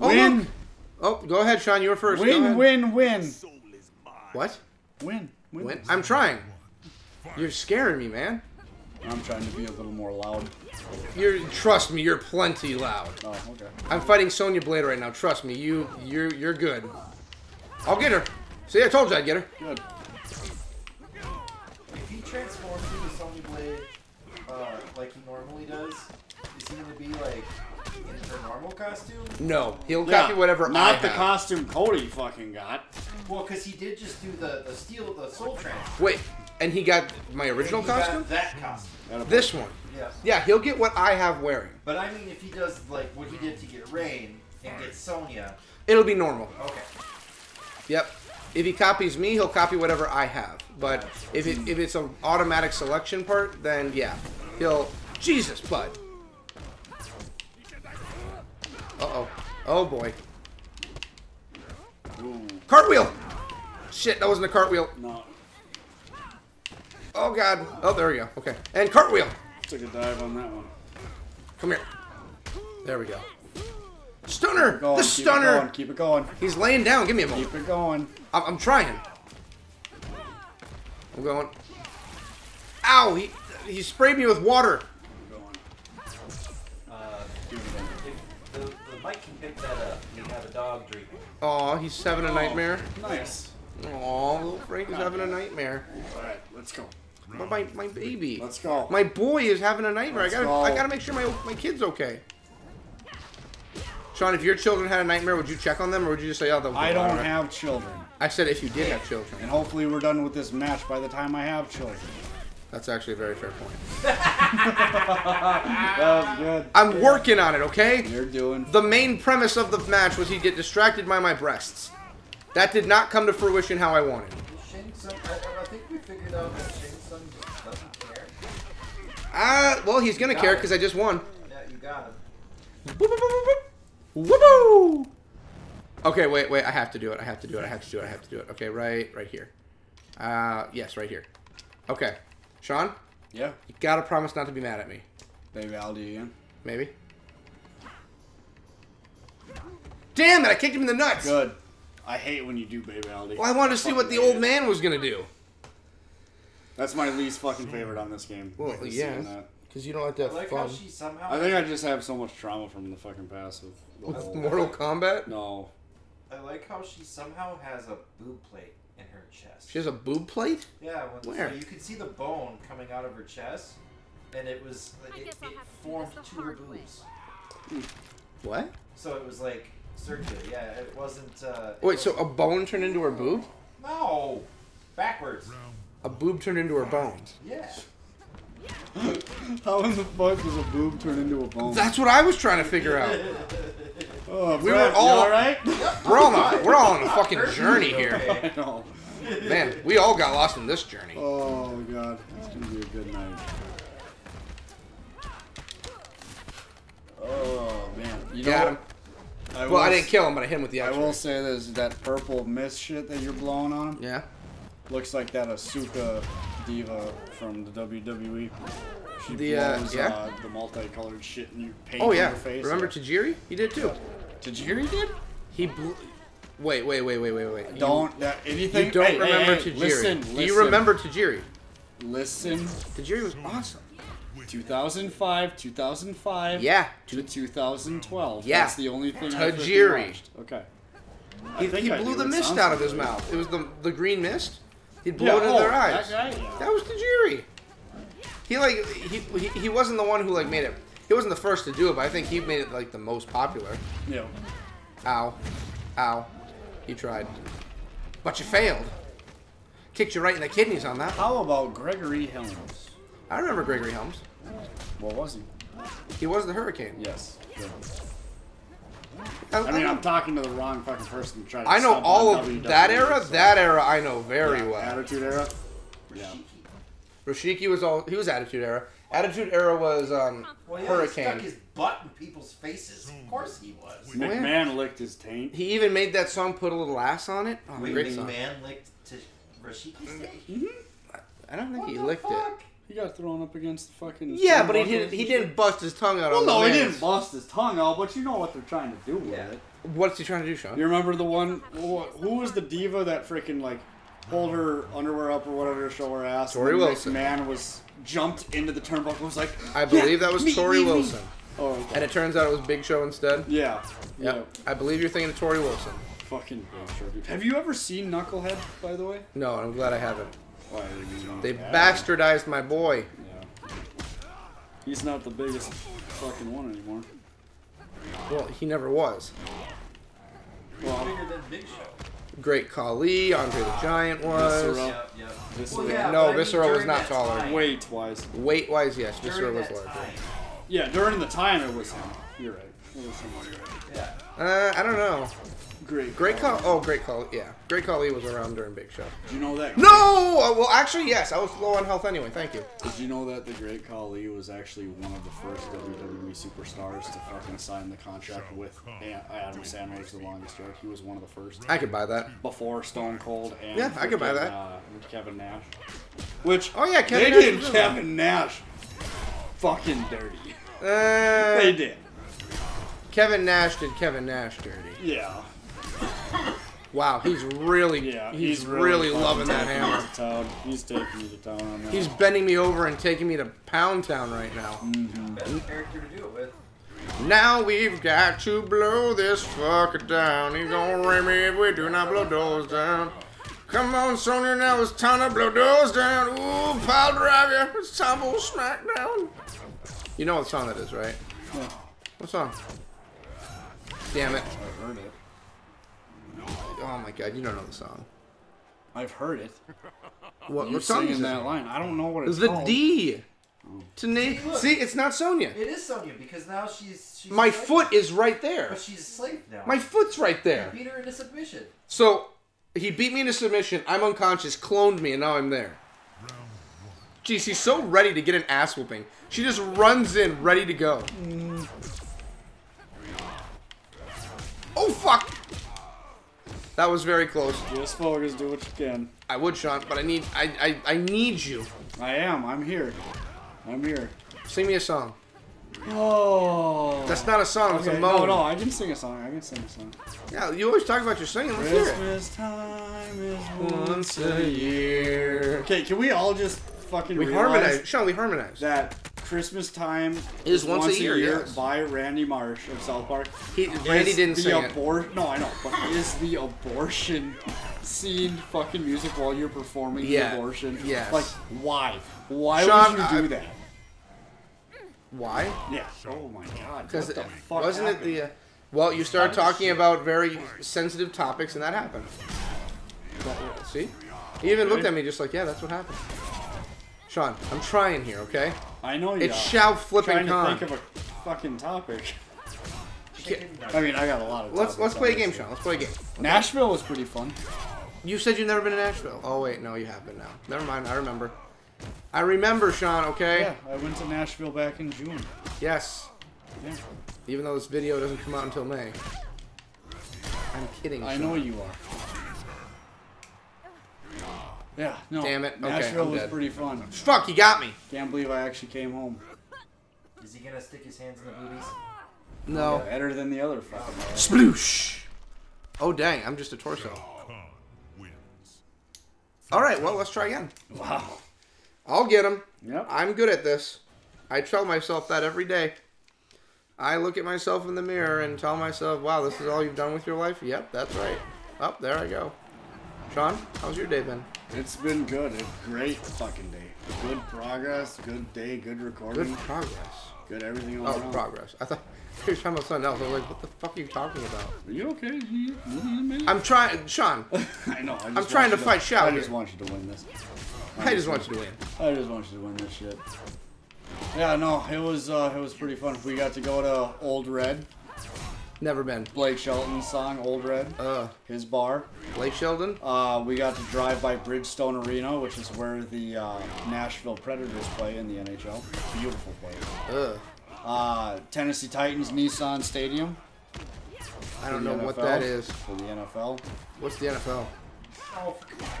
Oh, Win. look. Oh, go ahead, Sean. You were first. Go Win, win, win. What? Win. Win. Win? I'm trying. You're scaring me, man. I'm trying to be a little more loud. You're trust me. You're plenty loud. Oh, okay. I'm fighting Sonya Blade right now. Trust me. You, you're, you're good. I'll get her. See, I told you I'd get her. Good. If he transforms into Sonya Blade uh, like he normally does, is he gonna be like in her normal costume? No, he'll copy whatever Not I the have. costume Cody fucking got. Well, because he did just do the the steel the soul transfer. Wait, and he got my original He got costume. that costume. This one. Yeah. Yeah, he'll get what I have wearing. But I mean, if he does like what he did to get Rain and get Sonya, It'll be normal. okay. Yep. If he copies me, he'll copy whatever I have. But if it if it's an automatic selection part, then yeah, he'll. Jesus, bud. Uh oh. Oh boy. Ooh, Cartwheel. Shit, that wasn't a cartwheel. no. Oh god. Oh, there we go. Okay. And cartwheel. Took a dive on that one. Come here. There we go. Stunner. Go on, The keep It stunner. going, keep it going. He's laying down. Give me a moment. Keep it going. I'm, I'm trying. I'm going. Ow! He he sprayed me with water. The mic can pick that up, you have a dog drinking. Aw, he's having a oh, nightmare. Nice. Aw, little Frank is having a nightmare. Alright, let's go. But my my baby, Let's go. my boy is having a nightmare. Let's I gotta go. I gotta make sure my my kid's okay. Sean, if your children had a nightmare, would you check on them, or would you just say, "Oh, they'll I don't alright"? have children. I said if you did have children. And hopefully we're done with this match by the time I have children. That's actually a very fair point. That was good. I'm working on it. Okay. You're doing The main premise of the match was he'd get distracted by my breasts. That did not come to fruition how I wanted. Shang Tsung, I, I think we figured out that Shang Tsung just doesn't care. Ah, well, he's gonna care because I just won. Yeah, you got him. Whoop, whoop, whoop. Whoop-oo. Okay, wait, wait. I have to do it. I have to do it. I have to do it. I have to do it. Okay, right, right here. Uh, yes, right here. Okay, Sean, Yeah. you gotta promise not to be mad at me. Babality again. Maybe. Damn it! I kicked him in the nuts. Good. I hate when you do Babality. Well, I wanted to see what the old it. man was gonna do. That's my least fucking favorite on this game. Well, is yeah. Because you don't like to I have like fun how she somehow. I think I just have so much trauma from the fucking past with the with. Mortal Kombat. No. I like how she somehow has a boob plate in her chest. She has a boob plate. Yeah, when, Where? So you could see the bone coming out of her chest, and it was I it, it have to formed this to her hard way. boobs. What? So it was like circular. Yeah, it wasn't. Uh, it Wait, so a bone turned into her boob? no, backwards. A boob turned into her bones. Yeah. How in the fuck does a boob turn into a bone? That's what I was trying to figure out. oh, we were all- alright? We're all on a, we're all on a fucking journey here. Man, we all got lost in this journey. Oh god, it's gonna be a good night. Oh man, you Got know, him. I Well, I didn't kill him, but I hit him with the I X-ray. will say this: that purple mist shit that you're blowing on him Yeah. looks like that Asuka diva from the WWE. She The, uh, yeah? uh, the multicolored shit in your paint Oh yeah. your face. Remember Tajiri? He did too. Tajiri did? you hear He blew. Wait, wait, wait, wait, wait, wait. Don't that anything? You don't hey, hey, remember hey, Tajiri. Listen, Do you listen, remember Tajiri? Listen. Tajiri was awesome. 2005, 2005. Yeah. To 2012. Yeah. That's the only thing I freaking Tajiri. watched. Okay. He, think he blew do. the mist out of his familiar. mouth. It was the the green mist. He blew Yeah, it in oh, their eyes. that guy? Yeah. That was Tajiri. He like he, he he wasn't the one who like made it. He wasn't the first to do it, but I think he made it like the most popular. Yeah. Ow, ow. He tried, but you failed. Kicked you right in the kidneys on that. How about Gregory Helms? I remember Gregory Helms. What was he? He was the Hurricane. Yes. I, I mean, I'm talking to the wrong fucking person to try to I know all of WWE, that era. so- That era I know very Yeah, well. Attitude era. Yeah. Rikishi was all he was Attitude Era. Attitude Era was um, Well, yeah, he Hurricane. stuck his butt in people's faces. Of course he was. McMahon licked his taint. He even made that song "Put a Little Ass on It." Oh, Wait, great song. McMahon licked to Rikishi's dick? I don't think What he the licked fuck? He got thrown up against the fucking. Yeah, but he didn't. He didn't bust his tongue out Well, on no, the he didn't bust his tongue out, but you know what they're trying to do with Yeah. it. What's he trying to do, Sean? You remember the one? Who who was the diva that freaking like pulled her underwear up or whatever to show her ass? Torrie and then Wilson. Man was jumped into the turnbuckle. and Was like, I believe "Yeah, that was me, Torrie me, me." Wilson. Oh, okay. And it turns out it was Big Show instead. yeah, yeah. Yep. I believe you're thinking of Torrie Wilson. Fucking Big Show. Have you ever seen Knucklehead? By the way, No, I'm glad I haven't. Why, you know, They yeah. bastardized my boy. Yeah. He's not the biggest fucking one anymore. Well, he never was. Well, Bigger than Big Show. Great Khali, Andre the Giant was. Viscera. Yep, yep. This Well, yeah, No, but I mean, Viscera was not taller. time- weight wise. Weight wise, yes, during Viscera was that larger. time, Yeah, during the time it was him. You're right. It was him. Yeah. Uh, I don't know. Great. Great Khali. Oh, Great Khali. Yeah, Great Khali was around during Big Show. Did you know that? No. Uh, well, actually, yes. I was low on health anyway. Thank you. Did you know that the Great Khali was actually one of the first WWE superstars to fucking sign the contract with Adam Sandler as the longest yard? He was one of the first. I could buy that. Before Stone Cold and Yeah, I could buy that. Uh, Kevin Nash. Which Oh, yeah, Kevin they Nash did was Kevin Nash fucking dirty. Uh, They did. Kevin Nash did Kevin Nash dirty. Yeah. Wow, he's really, Yeah. he's, really, fucking loving that taking hammer. to town. He's taking me to town on that. He's bending me over and taking me to Pound Town right now. Mm-hmm. Best character to do it with. Now we've got to blow this fucker down. He's gonna ram me if we do not blow doors down. Come on, Sonya, now it's time to blow doors down. Ooh, pile drive you. It's time for SmackDown. You know what song that is, right? Yeah, What song? Damn it. I've heard it. Oh my god, you don't know the song. I've heard it. What, You what song is singing it? that line. I don't know what it's The called. The D. Oh. To name. See, look. See, it's not Sonya. It is Sonya because now she's. she's My foot is right there. But she's a slave now. My foot's right there. He Beat her into submission. So he beat me into submission. I'm unconscious, cloned me, and now I'm there. Gee, she's so ready to get an ass whooping. She just runs in, ready to go. Mm. Oh fuck! That was very close. Just focus, do what you can. I would, Sean, but I need, I, I, I need you. I am. I'm here. I'm here. Sing me a song. Oh. That's not a song. It's a moan. No, no. I can sing a song. I can sing a song. Yeah, you always talk about your singing. Let's hear it. Christmas time is Once a year. Okay, can we all just fucking We harmonize. Sean, we harmonize. that Christmas time Is once a year, yes. by Randy Marsh of South Park? He, Randy didn't the sing it. No, I know, but is the abortion scene fucking music while you're performing Yeah, the abortion? yes. Like, why? Why Sean, would you do I- that? Why? Yeah. Oh my god. Because the fuck wasn't happened? it the? Uh, well, you started talking about very sensitive topics, and that happened. That- see, he even looked at me just like, yeah, that's what happened. Sean, I'm trying here, okay? I know you. It's are. Shao flipping trying to con. think of a fucking topic. Chicken I mean, I got a lot of. Let's let's play a game. Sean. Let's play a game. Nashville was pretty fun. You said you've never been to Nashville. Oh wait, no, you have been now. Never mind. I remember. I remember, Sean. Okay. Yeah, I went to Nashville back in June. Yes. Yeah, Even though this video doesn't come out until May. I'm kidding. I Sean. know you are. Yeah, no. Damn it. Okay, Nashville I'm was dead. pretty fun. Fuck, you got me. Can't believe I actually came home. Is he gonna stick his hands in the booties? No. Better than the other fucking. guy. Sploosh. Oh dang, I'm just a torso. All right, well let's try again. Wow. I'll get him. Yep. I'm good at this. I tell myself that every day. I look at myself in the mirror and tell myself, "Wow, this is all you've done with your life." Yep, that's right. Up there I go. Sean, how's your day been? It's been good. A great fucking day. Good progress. Good day. Good recording. Good progress. Good, everything all Oh, around. progress. I thought you were talking about something else. I was like, "What the fuck are you talking about?" Are you okay? You, you, I'm trying, Sean. I know. I I'm trying you to fight Shao I just want you to win this. I just want you to win. I just want you to win this shit. Yeah, no, it was uh, it was pretty fun. We got to go to Old Red, Never been. Blake Shelton's song "Old Red," Uh, his bar. Blake Shelton. Uh, we got to drive by Bridgestone Arena, which is where the uh, Nashville Predators play in the NHL. Beautiful place. Uh, Tennessee Titans Nissan Stadium. I don't know the what that is. For the NFL. What's the NFL? Oh,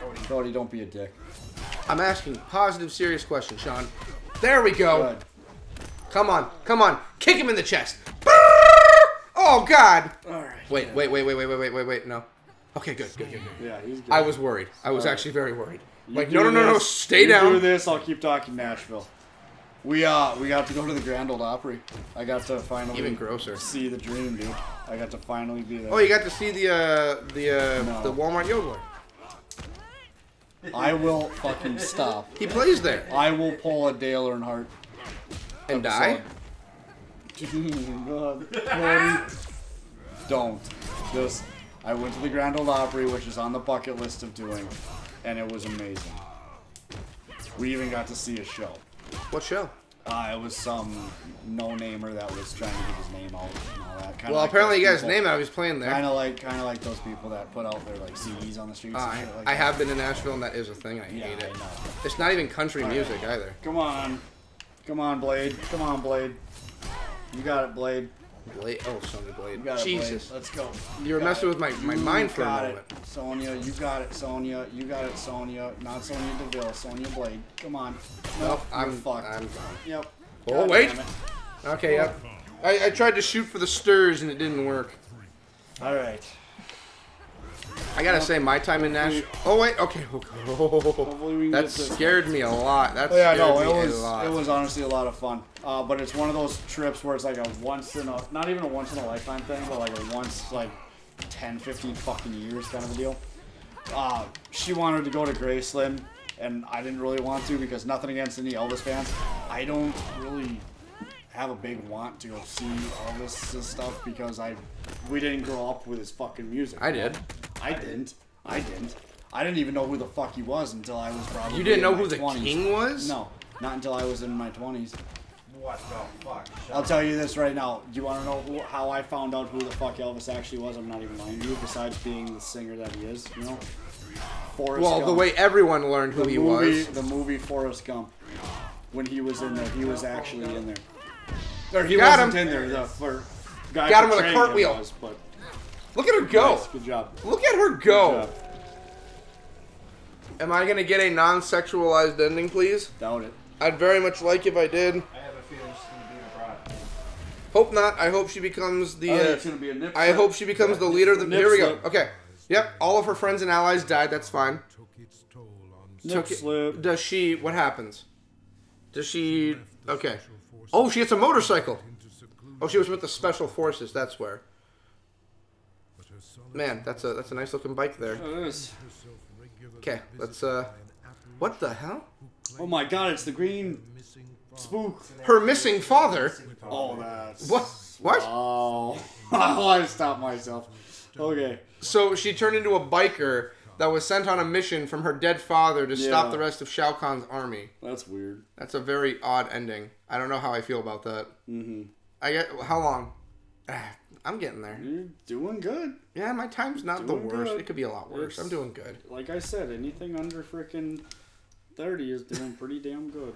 Cody. Cody, don't be a dick. I'm asking positive, serious questions, Sean. There we go. Come on, come on. Kick him in the chest. Oh, God! All right. Wait, wait, wait, wait, wait, wait, wait, wait, wait. No. Okay, good, good, good, good. Yeah, he's good. I was worried. I was Alright. actually very worried. You Like, no, no, no, no, stay you down. Do this. I'll keep talking Nashville. We uh we got to go to the Grand Ole Opry. I got to finally Even grosser. see the dream, dude. I got to finally be there. Oh, you got to see the uh, the uh, No. the Walmart yodeler. I will fucking stop. He plays there I will pull a Dale Earnhardt. and die. God, Cody. Don't. Just, I went to the Grand Ole Opry, which is on the bucket list of doing, and it was amazing. We even got to see a show. What show? Uh, it was some no-namer that was trying to get his name out and all that. Kinda Well, like apparently you guys that. I was playing there. Kind of like, kind of like those people that put out their like CDs on the streets. Uh, I, like I have been to Nashville, and that is a thing. I Yeah, hate it. I. It's not even country music either. Come on, come on, Blade. Come on, Blade. You got it, Blade. Blade. Oh, Sonya Blade. You got it, Jesus. Blade. Let's go. You were messing it. with my, my You mind for a got moment. It. Sonya, you got it, Sonya. You got it, Sonya. Not Sonya Deville, Sonya Blade. Come on. Nope, Nope, I'm you're fucked. I'm gone. Yep. Oh, God wait. Okay, yep. I, I tried to shoot for the stirs and it didn't work. All right. I gotta say, my time in Nashville. Oh wait, okay. Can That this. scared me a lot. That Oh, yeah, scared no, me it was a lot. it was honestly a lot of fun. Uh, but it's one of those trips where it's like a once in a not even a once in a lifetime thing, but like a once like 10, 15 fucking years kind of a deal. Uh, she wanted to go to Graceland, and I didn't really want to because nothing against any Elvis fans. I don't really have a big want to go see Elvis and stuff because I we didn't grow up with his fucking music. I did. I didn't. I didn't. I didn't even know who the fuck he was until I was probably. You didn't in know my who the 20s. king was? No, not until I was in my twenties. What the fuck? Shut I'll up. tell you this right now. Do you want to know who, how I found out who the fuck Elvis actually was? I'm not even lying to you. Besides being the singer that he is, you know. Forrest Well, Gump. the way everyone learned who the he movie, was. the movie Forrest Gump, when he was in there, he was actually in there. Or he Got wasn't him. in there. The for, guy Got him with a portraying cartwheel. was, but Look at her go. nice, good job. Look at her go. Am I gonna get a non-sexualized ending, please? Doubt it. I'd very much like if I did. I have a feeling she's gonna be a bra. Hope not. I hope she becomes the. I think Uh, it's gonna be a nip I slip. hope she becomes the leader of the. Nip Here we go. Okay. Yep. All of her friends and allies died. That's fine. took its toll on Nip Took it- slip. Does she? What happens? Does she? Okay. Oh, she gets a motorcycle. Oh, she was with the special forces. That's where. But her solid Man, that's a that's a nice looking bike there. It is. herself Okay, let's uh. by an apple What the hell? Oh my god, it's the green spook. Her missing father. Oh, that's. What? What? Oh. oh, I stopped myself. Okay. So she turned into a biker that was sent on a mission from her dead father to stop the rest of Shao Kahn's army. That's weird. That's a very odd ending. I don't know how I feel about that. Mm-hmm. I get how long? I'm getting there. You're doing good. Yeah, my time's not the worst. good. It could be a lot worse. It's- I'm doing good. Like I said, anything under freaking 30 is doing pretty damn good.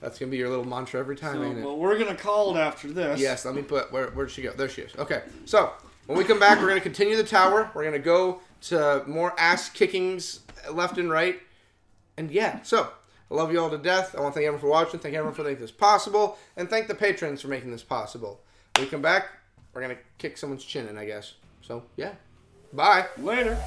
That's gonna be your little mantra every time, So, ain't it? well, we're gonna call it after this. Yes, let me put where where'd she go? There she is. Okay. So when we come back, we're gonna continue the tower. We're gonna go to more ass kickings left and right. And yeah, so I love you all to death. I want to thank everyone for watching. Thank everyone for making this possible, and thank the patrons for making this possible. When we come back, we're gonna kick someone's chin in, I guess. So yeah, bye. Later.